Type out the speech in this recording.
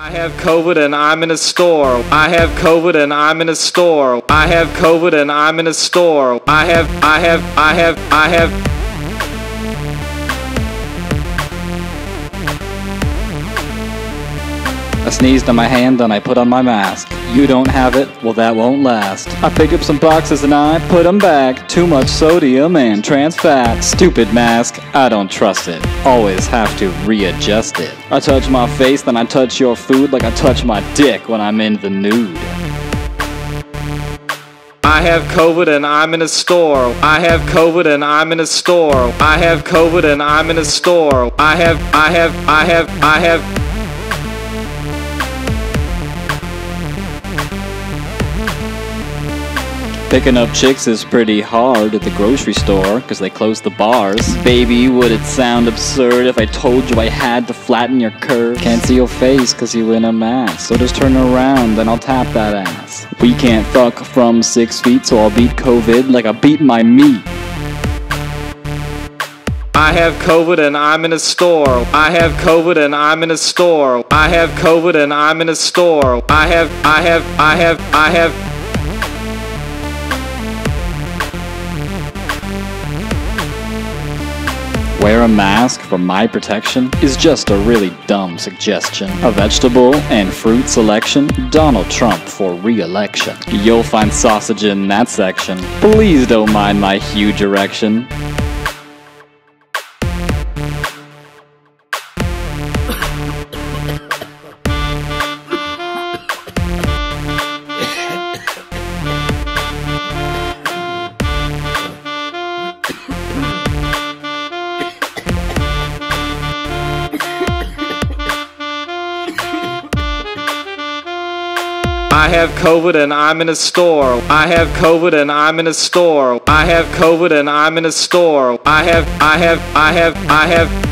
I have COVID and I'm in a store. I have COVID and I'm in a store. I have COVID and I'm in a store. I have, I have, I have, I have. I sneezed on my hand, then I put on my mask. You don't have it? Well, that won't last. I pick up some boxes and I put them back. Too much sodium and trans fat. Stupid mask, I don't trust it. Always have to readjust it. I touch my face, then I touch your food like I touch my dick when I'm in the nude. I have COVID and I'm in a store. I have COVID and I'm in a store. I have COVID and I'm in a store. I have, I have, I have, I have. Picking up chicks is pretty hard at the grocery store because they close the bars. Baby, would it sound absurd if I told you I had to flatten your curve? Can't see your face because you in a mask. So just turn around, then I'll tap that ass. We can't fuck from six feet, so I'll beat COVID like I beat my meat. I have COVID and I'm in a store. I have COVID and I'm in a store. I have COVID and I'm in a store. I have, I have, I have, I have. Wear a mask for my protection is just a really dumb suggestion. A vegetable and fruit selection, Donald Trump for re-election. You'll find sausage in that section. Please don't mind my huge erection. I have COVID and I'm in a store. I have COVID and I'm in a store. I have COVID and I'm in a store. I have, I have, I have, I have.